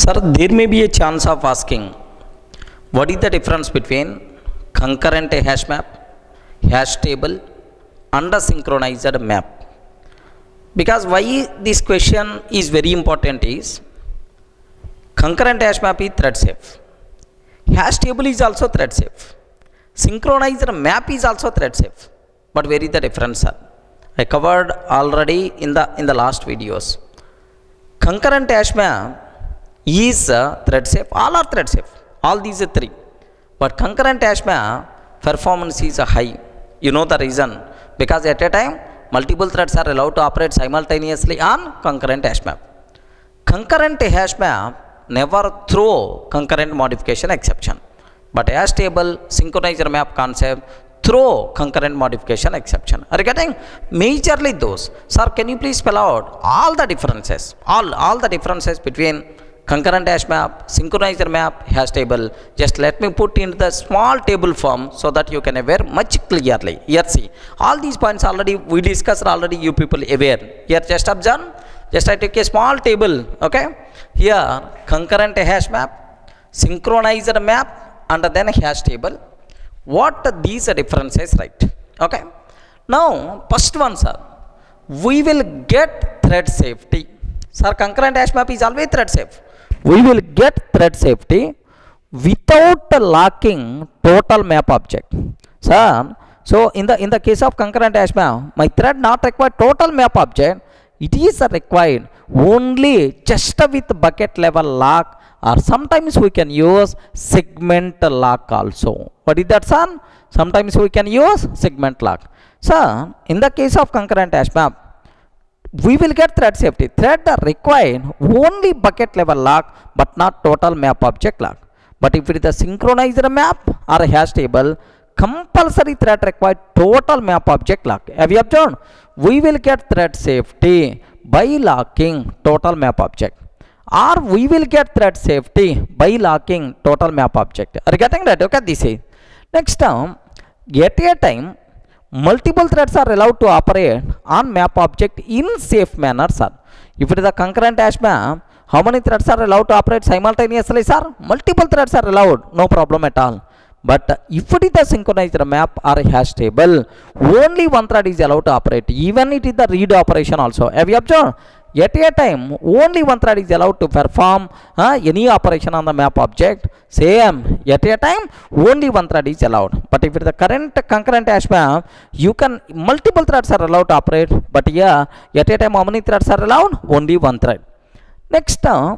Sir, there may be a chance of asking what is the difference between concurrent hash map, hash table, and a synchronized map? Because why this question is very important is concurrent hash map is thread safe. Hash table is also thread safe. Synchronized map is also thread safe. But where is the difference, sir? I covered already in the in the last videos. Concurrent hash map is thread safe. All are thread safe. All these are three. But concurrent hash map performance is high. You know the reason? Because at a time multiple threads are allowed to operate simultaneously on concurrent hash map. Concurrent hash map never throw concurrent modification exception. But hash table synchronized map concept throw concurrent modification exception. Are you getting? Majorly those. Sir, can you please spell out all the differences? All, all the differences between concurrent hash map, synchronized map, hash table. Just let me put in the small table form so that you can aware much clearly. Here see, all these points already we discussed already you people aware. Here just observe, just I take a small table, okay. Here concurrent hash map, synchronized map and then hash table. What are these differences right, okay. Now first one sir, we will get thread safety. Sir concurrent hash map is always thread safe we will get thread safety without locking total map object. Sir so in the in the case of concurrent hash map my thread not require total map object. It is required only just with bucket level lock or sometimes we can use segment lock also. What is that son sometimes we can use segment lock. So in the case of concurrent hash map we will get thread safety. Thread are required only bucket level lock but not total map object lock. But if it is a synchronized map or a hash table, compulsory thread required total map object lock. Have you observed? We will get thread safety by locking total map object or we will get thread safety by locking total map object. Are you getting that? Okay, this is. Next term, at a time multiple threads are allowed to operate on map object in safe manner sir if it is a concurrent hash map how many threads are allowed to operate simultaneously sir multiple threads are allowed no problem at all but if it is a synchronized map or hash table only one thread is allowed to operate even it is the read operation also have you observed at a time only one thread is allowed to perform uh, any operation on the map object. Same. At a time only one thread is allowed. But if the current concurrent hash map you can multiple threads are allowed to operate. But here at a time how many threads are allowed? Only one thread. Next uh,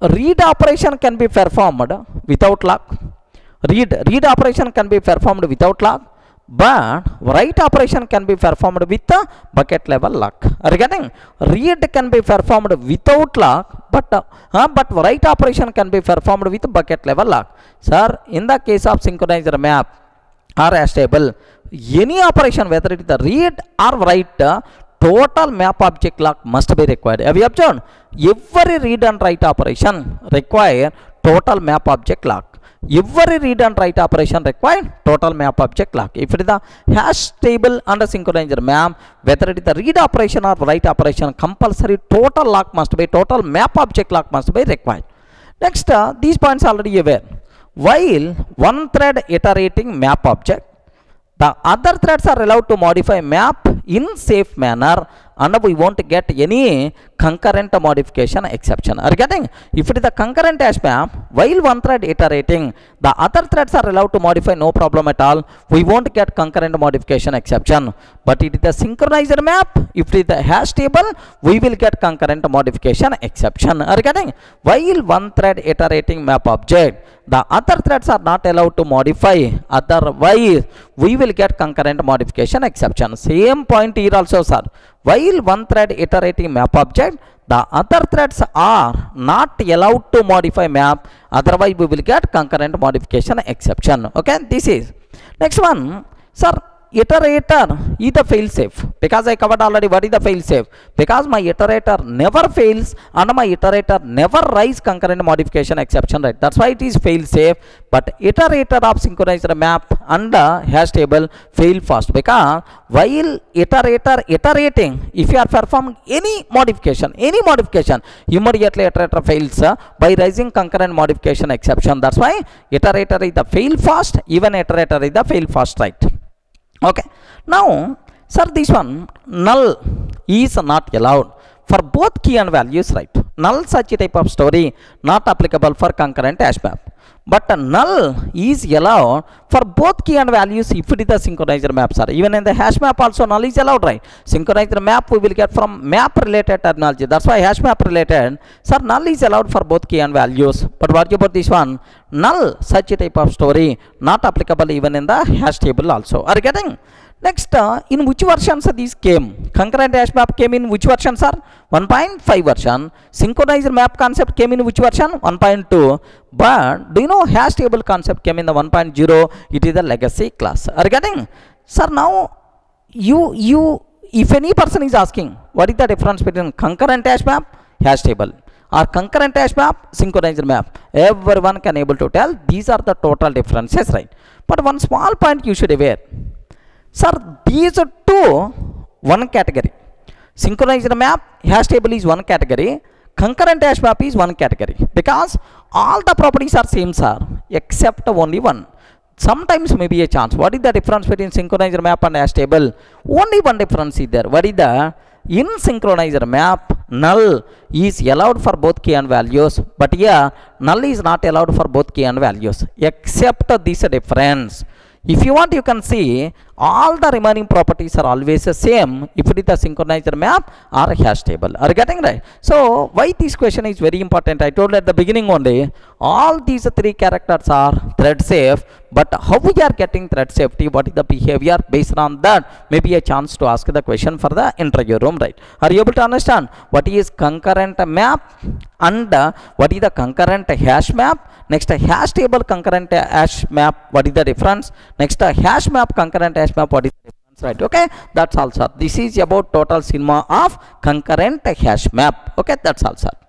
read operation can be performed without lock. Read read operation can be performed without lock but write operation can be performed with a bucket level lock. Getting read can be performed without lock but uh, but write operation can be performed with bucket level lock. Sir in the case of synchronized map or hash table any operation whether it is the read or write uh, total map object lock must be required. Have you observed? Every read and write operation require total map object lock every read and write operation require total map object lock if it is the hash table and a synchronized map whether it is the read operation or write operation compulsory total lock must be total map object lock must be required next uh, these points already aware while one thread iterating map object the other threads are allowed to modify map in safe manner and we won't get any concurrent modification exception. Are you getting? If it is a concurrent hash map, while one thread iterating, the other threads are allowed to modify no problem at all. We won't get concurrent modification exception. But it is a synchronized map. If it is a hash table, we will get concurrent modification exception. Are you getting? While one thread iterating map object, the other threads are not allowed to modify. Otherwise, we will get concurrent modification exception. Same point here also, sir. While one thread iterating map object, the other threads are not allowed to modify map. Otherwise, we will get concurrent modification exception. Okay, this is next one, sir. Iterator is the fail safe. Because I covered already what is the fail safe? Because my iterator never fails and my iterator never rise concurrent modification exception right? That's why it is fail safe. But iterator of synchronized map and the hash table fail fast. Because while iterator iterating if you are performing any modification any modification immediately iterator fails uh, by rising concurrent modification exception. That's why iterator is the fail fast even iterator is the fail fast right okay. Now sir this one null is not allowed for both key and values right null such type of story not applicable for concurrent hash map but null is allowed for both key and values if it is the synchronized map sir even in the hash map also null is allowed right synchronized map we will get from map related terminology that's why hash map related sir null is allowed for both key and values but what about this one null such type of story not applicable even in the hash table also are you getting next uh, in which versions these came? Concurrent hash map came in which version sir? 1.5 version. Synchronized map concept came in which version? 1.2 but do you know hash table concept came in the 1.0 it is the legacy class. Are you getting? Sir now you you if any person is asking what is the difference between concurrent hash map hash table or concurrent hash map synchronized map? Everyone can able to tell these are the total differences right? But one small point you should aware sir these are two one category. Synchronized map hash table is one category. Concurrent hash map is one category. Because all the properties are same sir except only one. Sometimes maybe a chance. What is the difference between synchronized map and hash table? Only one difference is there. What is the in synchronized map? Null is allowed for both key and values but here null is not allowed for both key and values except this difference if you want you can see all the remaining properties are always the same. If it is a synchronized map or hash table. Are you getting right? So why this question is very important? I told at the beginning only all these three characters are thread safe but how we are getting thread safety? What is the behavior based on that? Maybe a chance to ask the question for the interview room right? Are you able to understand what is concurrent map and uh, what is the concurrent hash map? Next a hash table concurrent hash map what is the difference? Next a hash map concurrent hash map what is the difference right? Okay that's all sir. This is about total cinema of concurrent hash map. Okay that's all sir